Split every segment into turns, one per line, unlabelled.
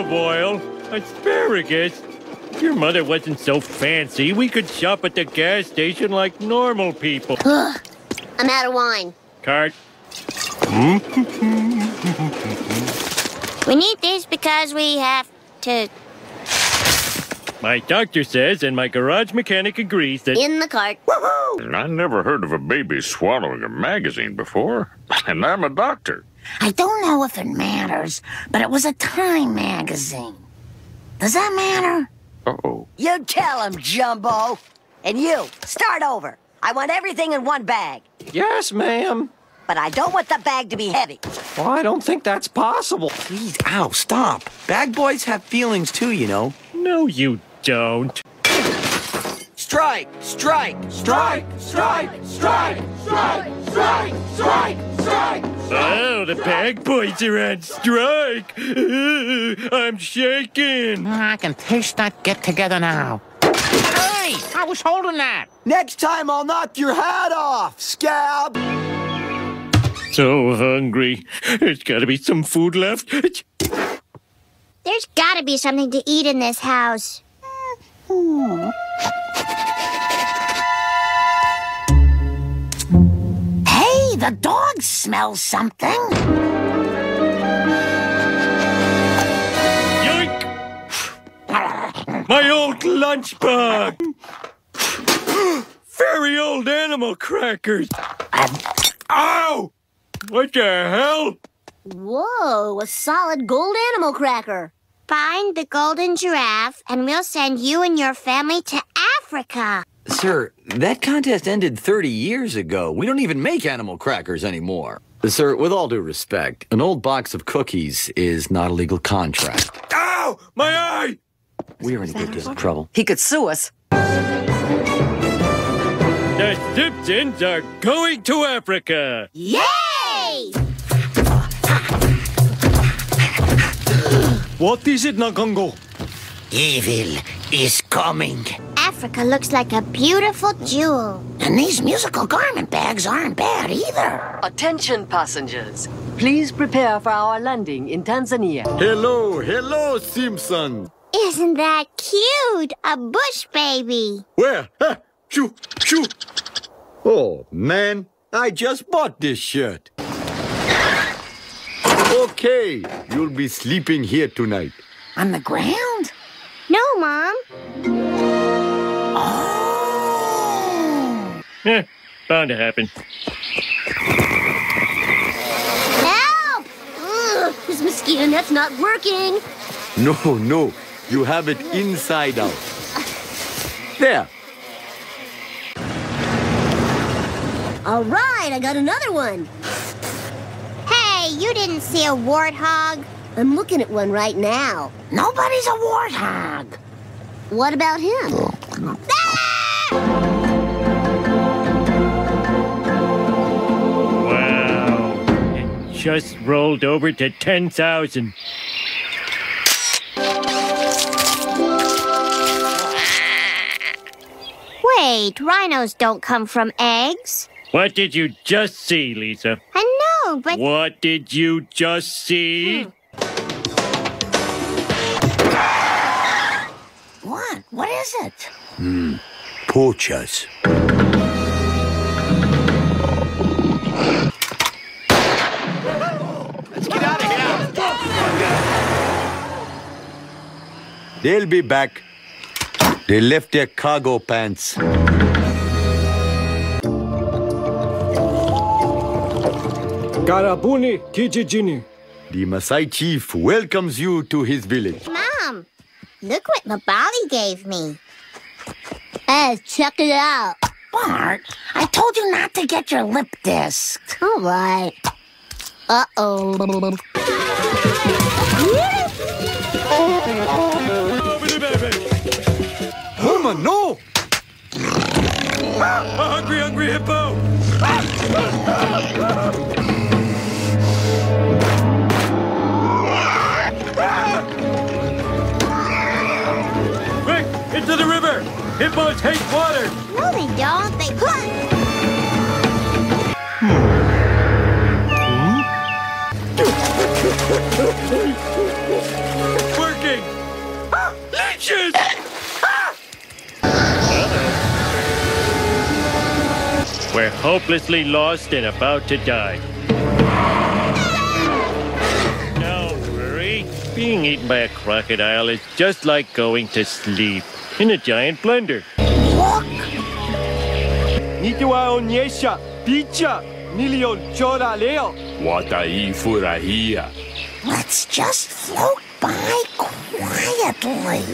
olive oil, asparagus. If your mother wasn't so fancy, we could shop at the gas station like normal people.
Ugh, I'm out of wine.
Cart.
We need this because we have to.
My doctor says, and my garage mechanic agrees that.
In the cart.
I never heard of a baby swallowing a magazine before, and I'm a doctor.
I don't know if it matters, but it was a Time magazine. Does that matter?
Uh-oh.
You tell him, Jumbo. And you, start over. I want everything in one bag.
Yes, ma'am.
But I don't want the bag to be heavy.
Well, I don't think that's possible.
Please, ow, stop. Bag boys have feelings too, you know.
No, you don't.
Strike! Strike! Strike! Strike! Strike! Strike! Strike! Strike! Strike!
Oh, the bag boys are on strike. I'm shaking.
Ah, I can taste that get together now. Hey, I was holding that.
Next time I'll knock your hat off, scab!
So hungry. There's got to be some food left.
There's gotta be something to eat in this house.
Hey, the dog smells something.
Yoink! My old lunch bag. Very old animal crackers! Um, Ow! What the hell?
Whoa, a solid gold animal cracker. Find the golden giraffe, and we'll send you and your family to Africa.
Sir, that contest ended 30 years ago. We don't even make animal crackers anymore. Sir, with all due respect, an old box of cookies is not a legal contract.
Ow! My eye!
We're in a good deal of trouble.
He could sue us.
The Simpsons are going to Africa!
Yay!
What is it, Nagongo?
Evil is coming.
Africa looks like a beautiful jewel.
And these musical garment bags aren't bad either.
Attention, passengers. Please prepare for our landing in Tanzania.
Hello, hello, Simpson.
Isn't that cute? A bush baby.
Where? Ah, shoo, shoo. Oh, man, I just bought this shirt. Okay, you'll be sleeping here tonight.
On the ground?
No, Mom.
Oh.
Eh, bound to happen.
Help! Ugh, this mosquito net's not working.
No, no, you have it inside out. There.
All right, I got another one. Hey, you didn't see a warthog? I'm looking at one right now.
Nobody's a warthog.
What about him?
Wow. It just rolled over to 10,000.
Wait, rhinos don't come from eggs.
What did you just see, Lisa?
I know, but
What did you just see?
What? What is it?
Hmm. Poachers. They'll be back. They left their cargo pants.
Garabuni Kijijini.
The Maasai chief welcomes you to his village.
Mom, look what Mabali gave me. Hey, check it out.
Bart, I told you not to get your lip disc.
All right. Uh-oh.
Homer, no!
Ah, a hungry, hungry hippo! Ah! Into the river! Hippos hate water!
No, they don't. They...
We're infectious! We're hopelessly lost and about to die. Don't worry. Being eaten by a crocodile is just like going to sleep in a giant blender.
Nitawaonyesha picha niliyochora leo.
Wataifurahia.
Let's just float by quietly.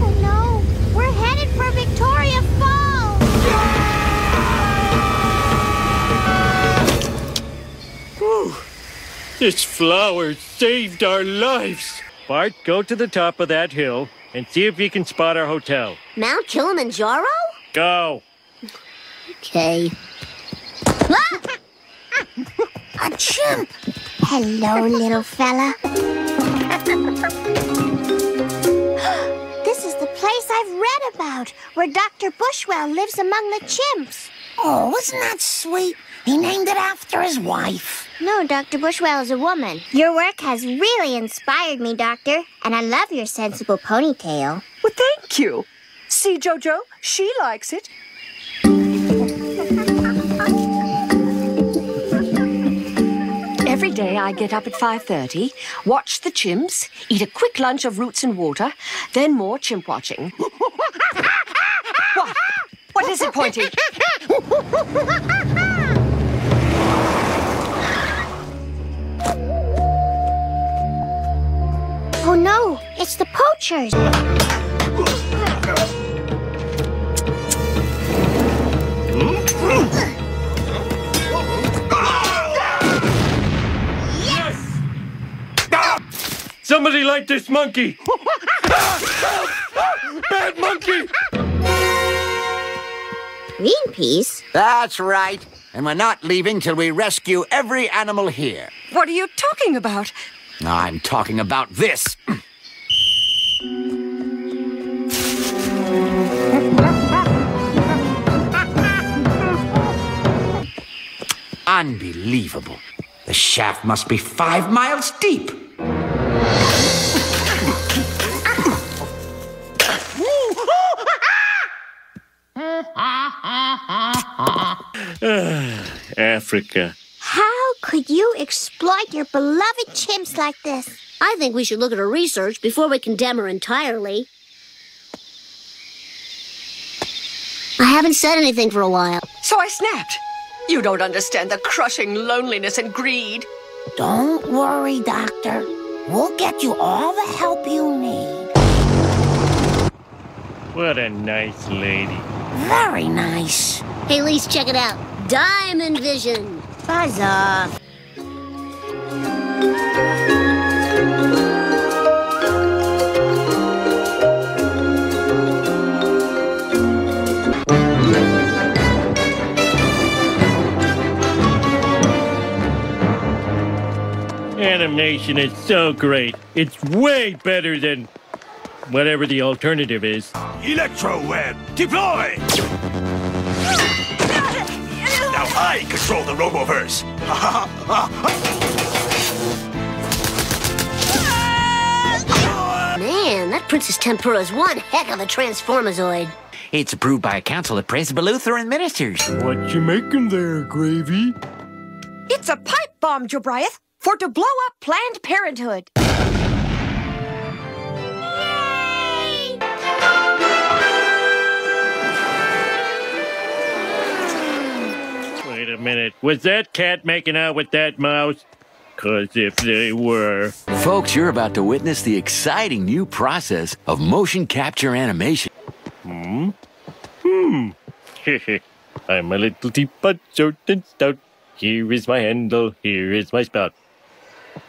Oh no, we're headed for Victoria Falls.
This flower saved our lives. Bart, go to the top of that hill and see if you can spot our hotel.
Mount Kilimanjaro?
Go.
Okay. Ah!
A chimp.
Hello, little fella. this is the place I've read about, where Dr. Bushwell lives among the chimps.
Oh, isn't that sweet? He named it after his wife.
No, Dr. Bushwell is a woman. Your work has really inspired me, Doctor, and I love your sensible ponytail.
Well, thank you. See, Jojo, she likes it. Every day I get up at 5.30, watch the chimps, eat a quick lunch of roots and water, then more chimp watching. what? What is it, Pointy?
Oh no, it's the poachers. Yes!
Somebody like this monkey! Bad monkey!
Greenpeace?
That's right. And we're not leaving till we rescue every animal here.
What are you talking about?
I'm talking about this. Unbelievable. The shaft must be five miles deep.
Ah, Africa.
How could you exploit your beloved chimps like this? I think we should look at her research before we condemn her entirely. I haven't said anything for a while.
So I snapped. You don't understand the crushing loneliness and greed.
Don't worry, Doctor. We'll get you all the help you need.
What a nice lady.
Very nice.
Hey, Lise, check it out. Diamond Vision. Buzz off.
Animation is so great. It's way better than whatever the alternative is.
Electro web, deploy! Now I control the Roboverse.
Man, that Princess Tempura is one heck of a transformazoid.
It's approved by a council of Presbyterutherian ministers.
What you making there, Gravy?
It's a pipe bomb, Jobriath, for to blow up Planned Parenthood.
Wait a minute. Was that cat making out with that mouse? Cause if they were.
Folks, you're about to witness the exciting new process of motion capture animation.
Hmm? Hmm. I'm a little teapot, short and stout. Here is my handle, here is my spout.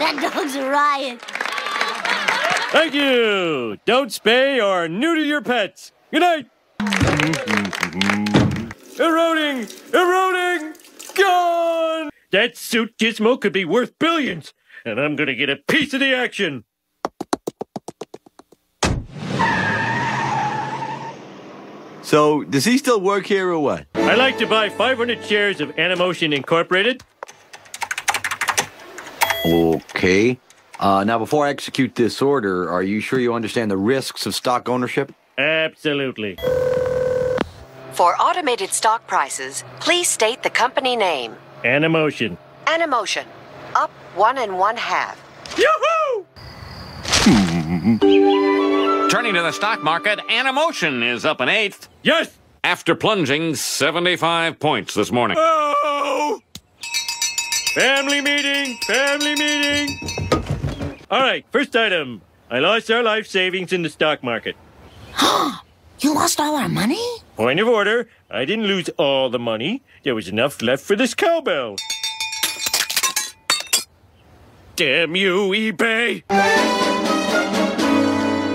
That dog's a riot.
Thank you! Don't spay or neuter your pets. Good night! eroding! Eroding! Gone! That suit gizmo could be worth billions, and I'm gonna get a piece of the action!
So, does he still work here or what?
I'd like to buy 500 shares of Animotion Incorporated.
Okay. Uh, now, before I execute this order, are you sure you understand the risks of stock ownership?
Absolutely.
For automated stock prices, please state the company name.
Animotion.
Animotion. Up one and one half.
Yoo-hoo!
Turning to the stock market, Animotion is up an eighth.
Yes!
After plunging 75 points this morning.
Oh! Family meeting! Family meeting! All right, first item. I lost our life savings in the stock market.
you lost all our money?
Point of order. I didn't lose all the money. There was enough left for this cowbell. Damn you, eBay!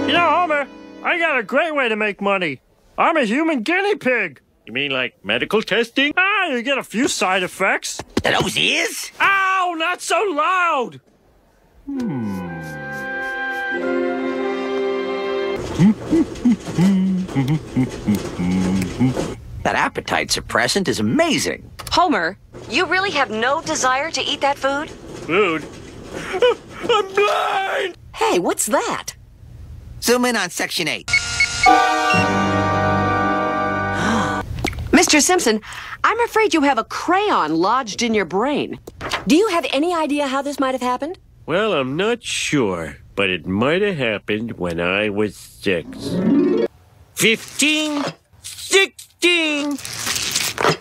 You know, Homer, I got a great way to make money. I'm a human guinea pig.
You mean like medical testing?
Ah, you get a few side effects.
Those ears?
Ow, not so loud!
That appetite suppressant is amazing.
Homer, you really have no desire to eat that food?
Food? I'm blind!
Hey, what's that?
Zoom in on section 8.
Mr. Simpson, I'm afraid you have a crayon lodged in your brain. Do you have any idea how this might have happened?
Well, I'm not sure, but it might have happened when I was six. Fifteen? Sixteen?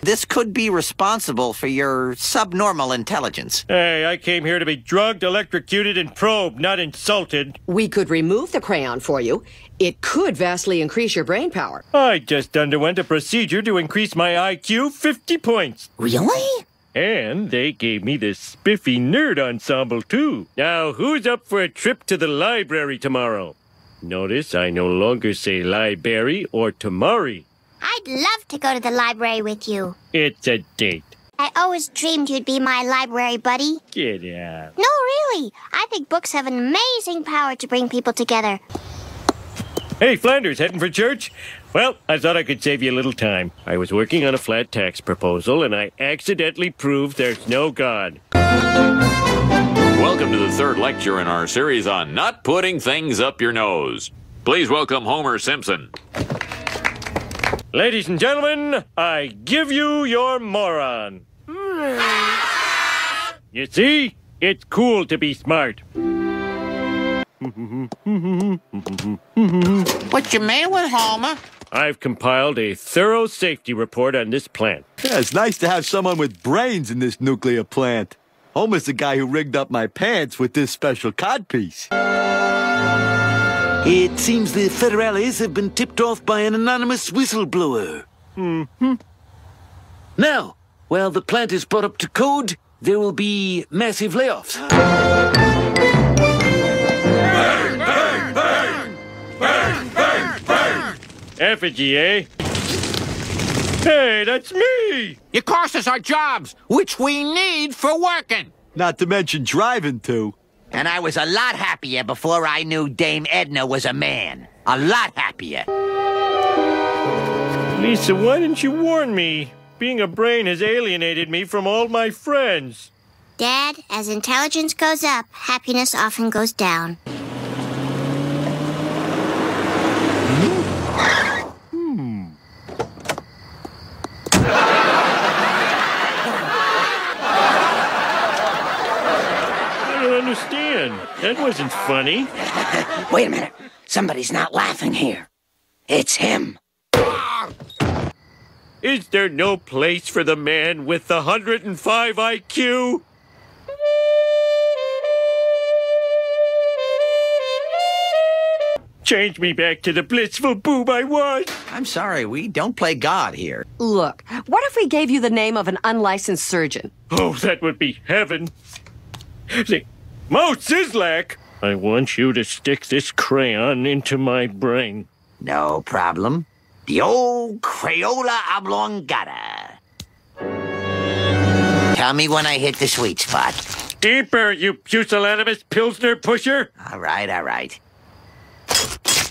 This could be responsible for your subnormal intelligence.
Hey, I came here to be drugged, electrocuted, and probed, not insulted.
We could remove the crayon for you. It could vastly increase your brain power.
I just underwent a procedure to increase my IQ 50 points.
Really?
And they gave me this spiffy nerd ensemble, too. Now, who's up for a trip to the library tomorrow? Notice I no longer say library or tamari.
I'd love to go to the library with you.
It's a date.
I always dreamed you'd be my library buddy.
Get out.
No, really. I think books have an amazing power to bring people together.
Hey, Flanders, heading for church? Well, I thought I could save you a little time. I was working on a flat tax proposal, and I accidentally proved there's no God.
Welcome to the third lecture in our series on not putting things up your nose. Please welcome Homer Simpson.
Ladies and gentlemen, I give you your moron. You see? It's cool to be smart.
What's your man with Homer?
I've compiled a thorough safety report on this plant.
Yeah, it's nice to have someone with brains in this nuclear plant. Homer's the guy who rigged up my pants with this special codpiece.
It seems the Federales have been tipped off by an anonymous whistleblower.
Mm-hmm.
Now, while the plant is brought up to code, there will be massive layoffs.
Effigy, eh? Hey, that's me!
You cost us our jobs, which we need for working.
Not to mention driving, too.
And I was a lot happier before I knew Dame Edna was a man. A lot happier.
Lisa, why didn't you warn me? Being a brain has alienated me from all my friends.
Dad, as intelligence goes up, happiness often goes down.
Understand. That wasn't funny.
Wait a minute. Somebody's not laughing here. It's him.
Is there no place for the man with the 105 IQ? Change me back to the blissful boob I was.
I'm sorry, we don't play God here.
Look, what if we gave you the name of an unlicensed surgeon?
Oh, that would be heaven. See, Moe Szyslak, I want you to stick this crayon into my brain.
No problem. The old Crayola oblongata. Tell me when I hit the sweet spot.
Deeper, you pusillanimous Pilsner pusher.
All right, all right.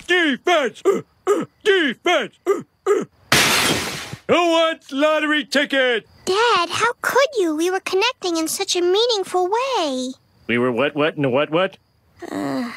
Defense! Uh, uh, defense! Uh, uh. Who wants lottery ticket?
Dad, how could you? We were connecting in such a meaningful way.
We were what, what, and what, what?
Uh,